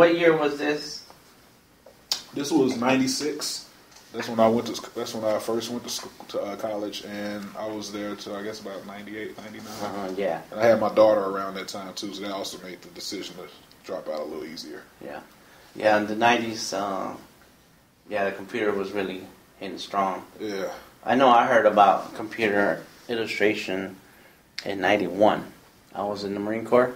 What year was this? This was '96. That's when I went to. That's when I first went to school, to uh, college, and I was there till I guess about '98, '99. Uh, yeah, And I had my daughter around that time too, so that also made the decision to drop out a little easier. yeah, yeah. In the nineties, uh, yeah, the computer was really hitting strong. Yeah. I know I heard about computer illustration in '91. I was in the Marine Corps,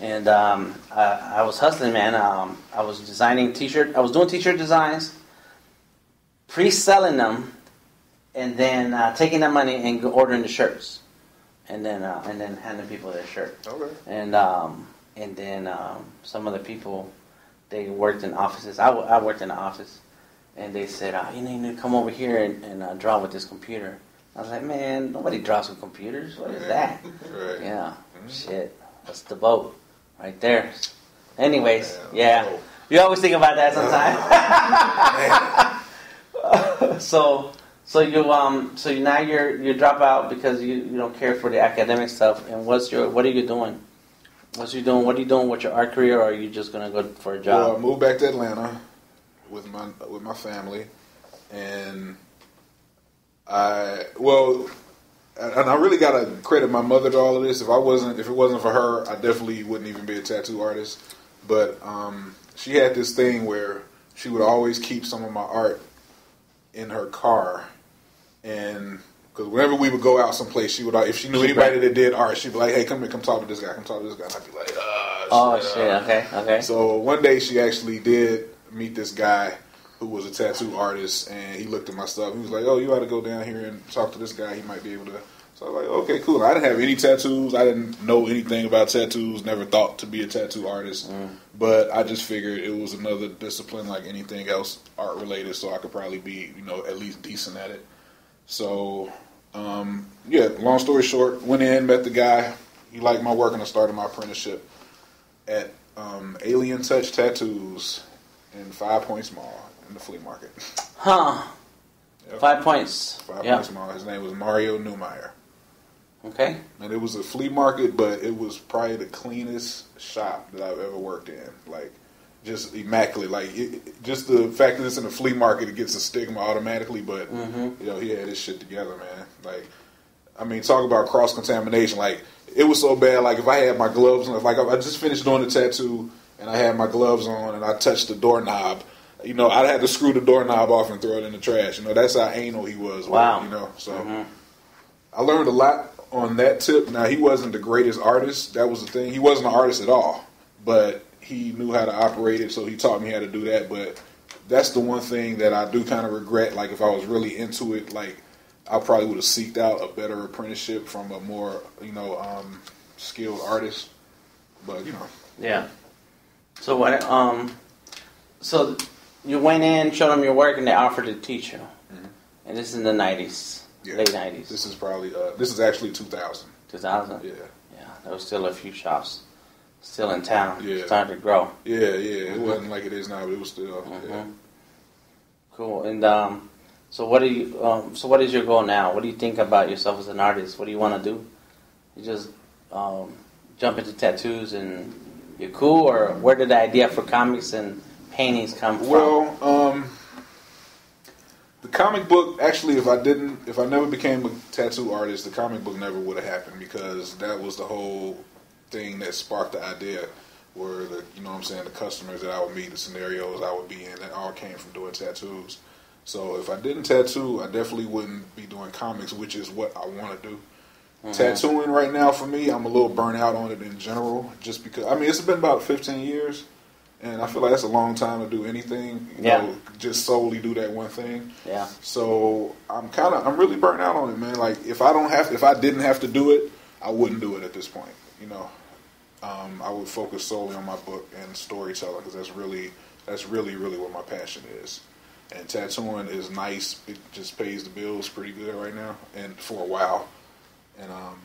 and um, I, I was hustling, man. Um, I was designing T-shirt. I was doing T-shirt designs, pre-selling them, and then uh, taking that money and ordering the shirts, and then uh, and then handing people their shirt. Okay. And um, and then um, some of the people they worked in offices. I, w- I worked in the office, and they said, oh, you, need to come over here and, and uh, draw with this computer. I was like, man, nobody draws with computers. What is that? Right. Yeah, shit, that's the boat right there. Anyways, Yeah, yeah, you always think about that sometimes. so, so you um, so you, now you're you drop out because you, you don't care for the academic stuff. And what's your what are you doing? What's you doing? What are you doing with your art career? Or are you just gonna go for a Well, I job? moved back to Atlanta with my with my family, and I well, and I really gotta credit my mother to all of this. If I wasn't, if it wasn't for her, I definitely wouldn't even be a tattoo artist. But um, she had this thing where she would always keep some of my art in her car, and because whenever we would go out someplace, she would if she knew anybody that did art, she'd be like, "Hey, come here, come talk to this guy, come talk to this guy." And I'd be like, "Ah, oh shit, ah." Okay, okay. So one day she actually did meet this guy who was a tattoo artist, and he looked at my stuff. He was like, "Oh, you ought to go down here and talk to this guy. He might be able to." So I was like, "Okay, cool." I didn't have any tattoos. I didn't know anything about tattoos. Never thought to be a tattoo artist, but I just figured it was another discipline like anything else art related. So I could probably be, you know, at least decent at it. So, um, yeah. Long story short, went in, met the guy. He liked my work, and I started my apprenticeship at um, Alien Touch Tattoos in Five Points Mall in the flea market. Huh? Yep. Five points. Five yeah. Points Mall. His name was Mario Newmeyer. Okay. And it was a flea market, but it was probably the cleanest shop that I've ever worked in. Like, just immaculate. Like, it, just the fact that it's in a flea market, it gets a stigma automatically. But Mhm. you know, he had his shit together, man. Like, I mean, talk about cross contamination. Like, it was so bad. Like, if I had my gloves on, like I just finished doing the tattoo and I had my gloves on and I touched the doorknob. You know, I'd have to screw the doorknob off and throw it in the trash. You know, that's how anal he was. with Wow. You know, so. Mhm. I learned a lot on that tip. Now he wasn't the greatest artist. That was the thing. He wasn't an artist at all, but he knew how to operate it, so he taught me how to do that. But that's the one thing that I do kind of regret. Like if I was really into it, like I probably would have seeked out a better apprenticeship from a more you know um, skilled artist. But you know, Yeah. So what? Um. So you went in, showed them your work, and they offered to teach you. And this is in the nineties, Mm-hmm. yeah. late nineties, This is probably uh, this is actually 2000. two thousand. Yeah, Yeah, there was still a few shops still in town, Yeah. starting to grow. yeah, yeah. It wasn't like it is now, but it was still. Yeah. Mhm. Cool. And um, so what do you? Um, so what is your goal now? What do you think about yourself as an artist? What do you want to do? You just um, jump into tattoos and you're cool, or where did the idea for comics and paintings come from? Well, um, the comic book actually, if I didn't, if I never became a tattoo artist, the comic book never would have happened because that was the whole thing that sparked the idea. Where the, you know, what I'm saying the customers that I would meet, the scenarios I would be in, that all came from doing tattoos. So if I didn't tattoo, I definitely wouldn't be doing comics, which is what I want to do. Tattooing right now for me, I'm a little burnt out on it in general, just because. I mean, it's been about 15 years, and I feel like that's a long time to do anything. You Yeah. know, just solely do that one thing. yeah. So I'm kind of, I'm really burnt out on it, man. Like if I don't have, if I didn't have to do it, I wouldn't do it at this point. You know, um, I would focus solely on my book and storytelling because that's really, that's really, really what my passion is. And tattooing is nice. It just pays the bills pretty good right now, and for a while. And um,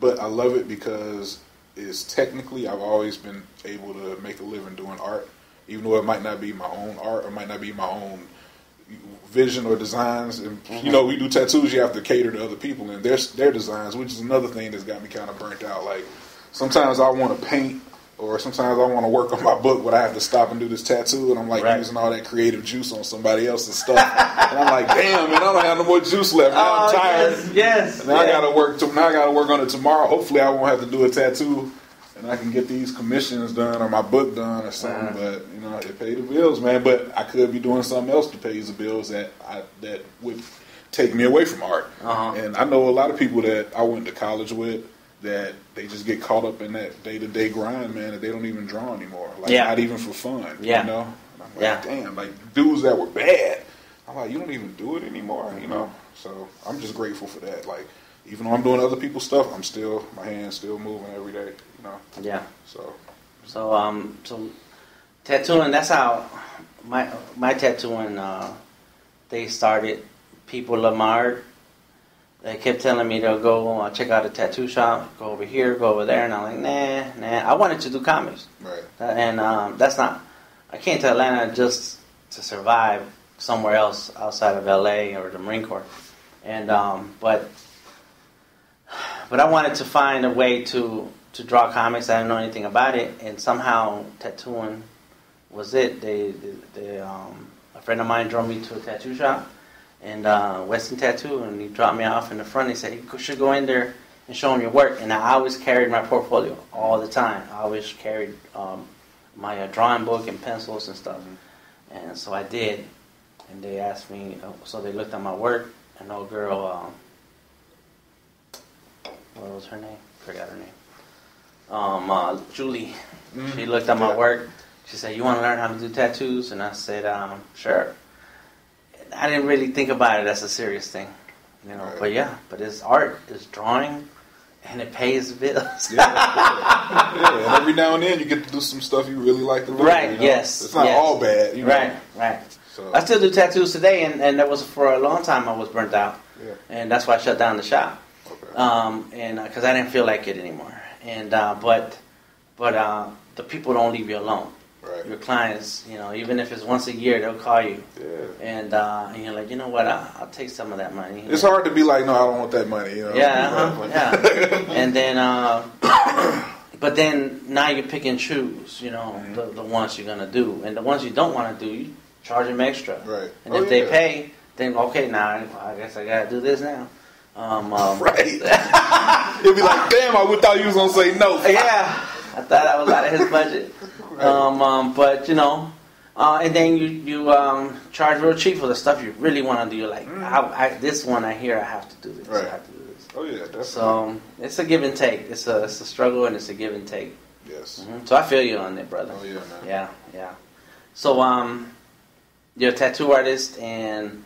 but I love it because it's technically I've always been able to make a living doing art, even though it might not be my own art or might not be my own vision or designs. And you mm-hmm. know, we do tattoos, you have to cater to other people and their their designs, which is another thing that's got me kind of burnt out. Like sometimes I want to paint Or sometimes I want to work on my book, but I have to stop and do this tattoo, and I'm like Right. using all that creative juice on somebody else's stuff, and I'm like, damn, man, I don't have no more juice left. Now I'm Oh, tired. Yes. yes Now I gotta work. To, now I gotta work on it tomorrow. Hopefully, I won't have to do a tattoo, and I can get these commissions done or my book done or something. Uh-huh. But you know, it pay the bills, man. But I could be doing something else to pay the bills that I, that would take me away from art. Uh-huh. And I know a lot of people that I went to college with that they just get caught up in that day to day grind, man. That they don't even draw anymore. Like Yeah. not even for fun. Yeah. You know. Like, Yeah. damn, like dudes that were bad. I'm like, you don't even do it anymore, you know. So I'm just grateful for that. Like, even though I'm doing other people's stuff, I'm still my hands still moving every day, you know. yeah. So So um, so tattooing. That's how my my tattooing. Uh, they started. People art. They kept telling me they'll go uh, check out a tattoo shop, go over here, go over there, and I'm like, nah, nah. I wanted to do comics, right, and um, that's not. I came to Atlanta just to survive somewhere else outside of LA or the Marine Corps, and um, but but I wanted to find a way to to draw comics. I didn't know anything about it, and somehow tattooing was it. They, they, they um, a friend of mine drove me to a tattoo shop, and uh, Western Tattoo, and he dropped me off in the front. He said you should go in there and show him your work. And I always carried my portfolio all the time. I always carried um, my uh, drawing book and pencils and stuff, and so I did. And they asked me, uh, so they looked at my work, and old girl. Um, what was her name? Forgot her name. Um, uh, Julie. She looked at my work. She said, "You want to learn how to do tattoos?" And I said, um, "Sure." I didn't really think about it as a serious thing, you know. Right. But yeah, but it's art, it's drawing, and it pays bills. yeah, yeah. yeah. And every now and then you get to do some stuff you really like to do. Right, you know? yes, It's not yes. all bad, you know. right, right. So I still do tattoos today, and, and that was for a long time. I was burnt out, yeah, and that's why I shut down the shop. okay. um, and because I didn't feel like it anymore. And uh, but but uh, the people don't leave you alone. Right. Your clients, you know, even if it's once a year, they'll call you, Yeah. and, uh, and you're like, you know what, I'll, I'll take some of that money. It's hard to be like, no, I don't want that money. You know. Yeah, uh-huh, yeah. and then, uh, but then now you pick and choose, you know, Mm-hmm. the, the ones you're gonna do, and the ones you don't want to do, you charge them extra. Right. And Oh, if they pay, then okay, now I guess I gotta do this now. Um, um, Right. You'll be like, damn, I would thought you was gonna say no. yeah, I thought I was out of his budget. Um, um, but you know, uh, and then you you um, charge real cheap for the stuff you really want to do. You're like, I, I, this one I hear I have to do this. I Right. have to do this. Oh yeah, definitely. So it's a give and take. It's a it's a struggle and it's a give and take. yes. hmm So I feel you on it, brother. Oh yeah, man. Yeah, yeah. So um, you're a tattoo artist and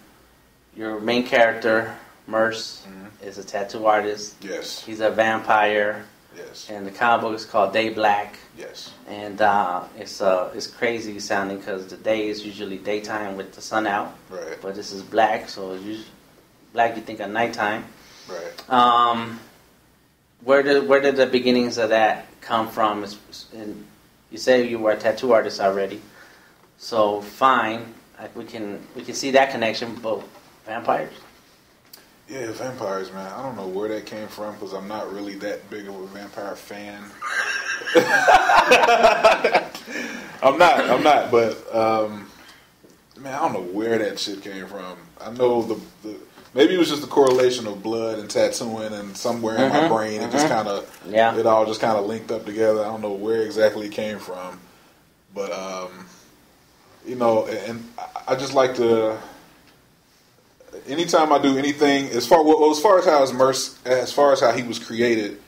your main character, Merce, Mhm. is a tattoo artist. Yes. He's a vampire, Yes. and the comic book is called DayBlack. Yes. and uh, it's uh, it's crazy sounding because the day is usually daytime with the sun out, Right. but this is black, so usually black. You think of nighttime. Right. Um, where did where did the beginnings of that come from? It's, and you say you were a tattoo artist already, so fine. Like we can we can see that connection, but vampires. Yeah, vampires, man. I don't know where that came from because I'm not really that big of a vampire fan. I'm not. I'm not. But um, man, I don't know where that shit came from. I know the, the maybe it was just the correlation of blood and tattooing, and somewhere in my Mhm, brain it just mhm. kind of Yeah. it all just kind of linked up together. I don't know where exactly it came from, but um, you know, and I- I just like to. Anytime I do anything, as far well, as far as how his Merce, as far as how he was created,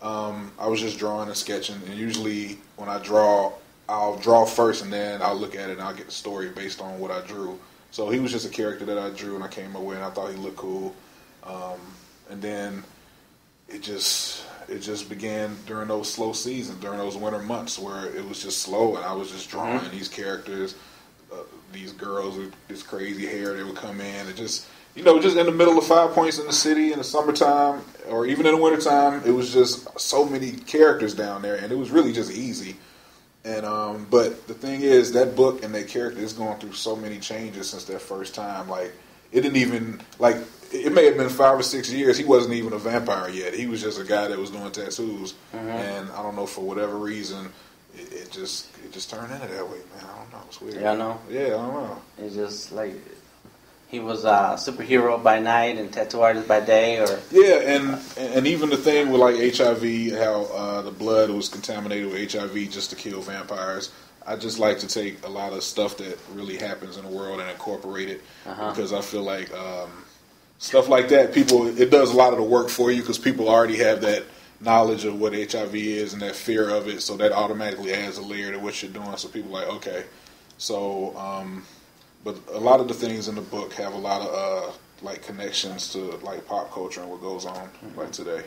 um, I was just drawing and sketching. And usually, when I draw, I'll draw first, and then I'll look at it and I'll get the story based on what I drew. So he was just a character that I drew, and I came away and I thought he looked cool. Um, and then it just it just began during those slow seasons, during those winter months where it was just slow, and I was just drawing these characters, these girls with this crazy hair. They would come in and just you know just in the middle of five points in the city in the summertime or even in the wintertime, it was just so many characters down there, and it was really just easy. And um, but the thing is, that book and that character is going through so many changes since that first time. Like it didn't even like it may have been five or six years. He wasn't even a vampire yet. He was just a guy that was doing tattoos, and I don't know for whatever reason, it, it just it just turned into that way, man. I don't know. It's weird. Yeah, I know. Yeah, I don't know. It's just like he was a superhero by night and tattoo artist by day, or Yeah, and and even the thing with like HIV, how uh, the blood was contaminated with HIV just to kill vampires. I just like to take a lot of stuff that really happens in the world and incorporate it Uh-huh. because I feel like um, stuff like that, people it does a lot of the work for you because people already have that knowledge of what HIV is and that fear of it, so that automatically adds a layer to what you're doing. So people are like, okay, so. Um, but a lot of the things in the book have a lot of uh, like connections to like pop culture and what goes on like today.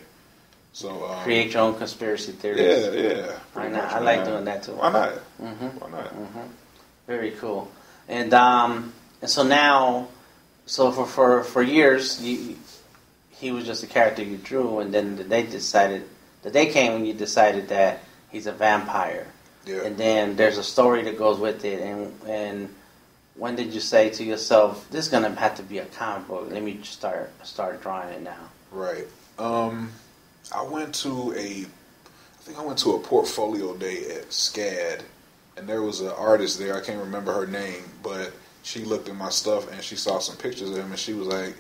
So um, create your own conspiracy theories. yeah, yeah. Why not? I like doing that too. Why not? hmm Why not? Mhm. Very cool. And um, and so now, so for for for years, you, he was just a character you drew, and then the day decided the day came when you decided that he's a vampire, Yeah. and then there's a story that goes with it, and and when did you say to yourself, "This is gonna have to be a comic book"? Let me start start drawing it now. Right. Um, I went to a, I think I went to a portfolio day at SCAD, and there was an artist there. I can't remember her name, but she looked at my stuff and she saw some pictures of him, and she was like,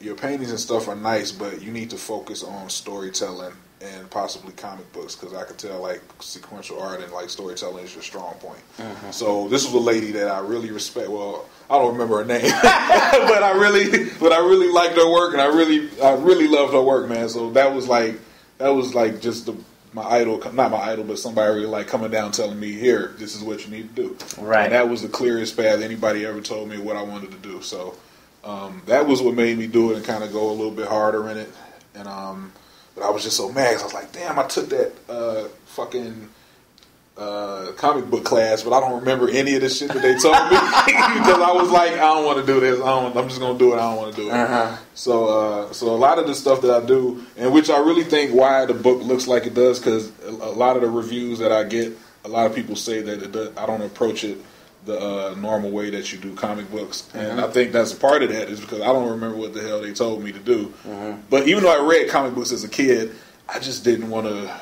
"Your paintings and stuff are nice, but you need to focus on storytelling and possibly comic books because I could tell like sequential art and like storytelling is your strong point." Mm-hmm. So this was a lady that I really respect. Well, I don't remember her name, but I really, but I really liked her work, and I really, I really loved her work, man. So that was like, that was like just the, my idol, not my idol, but somebody really like coming down telling me, here, this is what you need to do. Right. And that was the clearest path anybody ever told me what I wanted to do. So um, that was what made me do it and kind of go a little bit harder in it. And um, but I was just so mad 'cause I was like, damn, I took that uh, fucking uh, comic book class, but I don't remember any of the shit that they told me because I was like, I don't want to do this. I don't. I'm just gonna do it. I don't want to do it. Uh-huh. So, uh, so a lot of the stuff that I do, and which I really think why the book looks like it does, because a, lot of the reviews that I get, a lot of people say that it does, I don't approach it the uh, normal way that you do comic books, and mm-hmm. I think that's part of that is because I don't remember what the hell they told me to do. Mm-hmm. But even though I read comic books as a kid, I just didn't want to.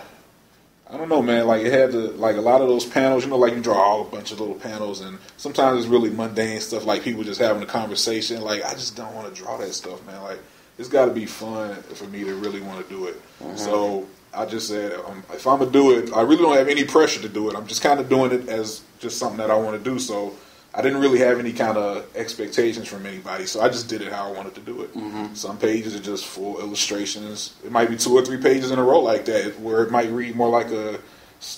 I don't know, man. Like it had to, like a lot of those panels. You know, like you draw all a bunch of little panels, and sometimes it's really mundane stuff, like people just having a conversation. Like I just don't want to draw that stuff, man. Like it's got to be fun for me to really want to do it. Mm-hmm. So I just said, um, if I'm gonna do it, I really don't have any pressure to do it. I'm just kind of doing it as just something that I want to do. So I didn't really have any kind of expectations from anybody. So I just did it how I wanted to do it. Some pages are just full illustrations. It might be two or three pages in a row like that, where it might read more like a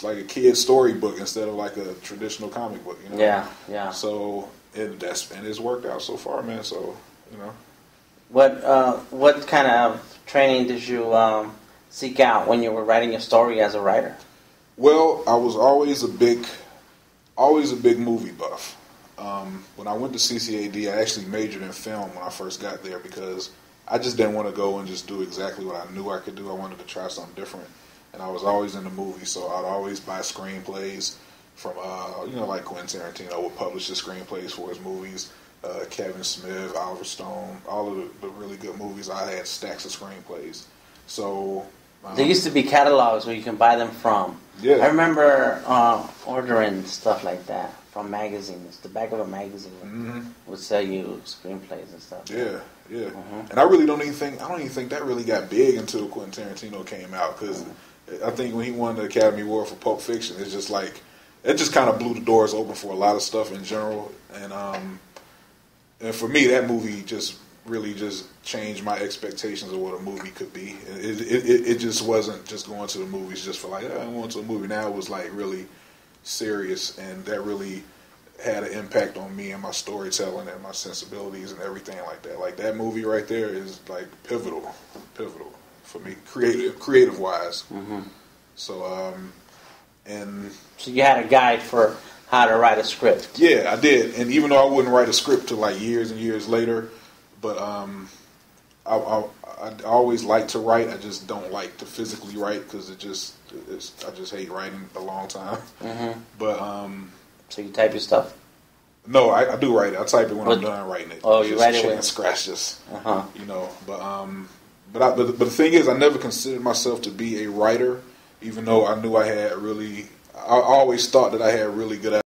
like a kid's storybook instead of like a traditional comic book. You know? Yeah, yeah. So it, that's and it's worked out so far, man. So you know. What uh, what kind of training did you um, seek out when you were writing your story as a writer? Well, I was always a big, always a big movie buff. Um, when I went to CCAD, I actually majored in film when I first got there because I just didn't want to go and just do exactly what I knew I could do. I wanted to try something different, and I was always in the movies, so I'd always buy screenplays from, uh, you know, like Quentin Tarantino would publish the screenplays for his movies. Uh, Kevin Smith, Oliver Stone, all of the, the really good movies. I had stacks of screenplays. So um, There used to be catalogs where you can buy them from. Yeah. I remember uh, ordering stuff like that from magazines. The back of a magazine Mhm. would sell you screenplays and stuff. Yeah, yeah. Mhm. And I really don't even think I don't even think that really got big until Quentin Tarantino came out because I think when he won the Academy Award for Pulp Fiction, it's just like it just kind of blew the doors open for a lot of stuff in general. And um, and for me, that movie just really just changed my expectations of what a movie could be. It it, it, it just wasn't just going to the movies just for like oh, I'm going to a movie. Now it was like really serious, and that really had an impact on me and my storytelling and my sensibilities and everything like that. Like that movie right there is like pivotal, pivotal for me, creative, creative wise. hmm So, um, and So you had a guide for how to write a script. yeah, I did. And even though I wouldn't write a script till like years and years later, but um, I, I, I always like to write. I just don't like to physically write because it just, it's, I just hate writing a long time. hmm But um, So you type your stuff. no, I, I do write it. I type it when I'm done writing it. Oh, you Just write it when- scratches. Uh huh. you know. But um, but I, but, but the thing is, I never considered myself to be a writer, even though I knew I had really, I always thought that I had really good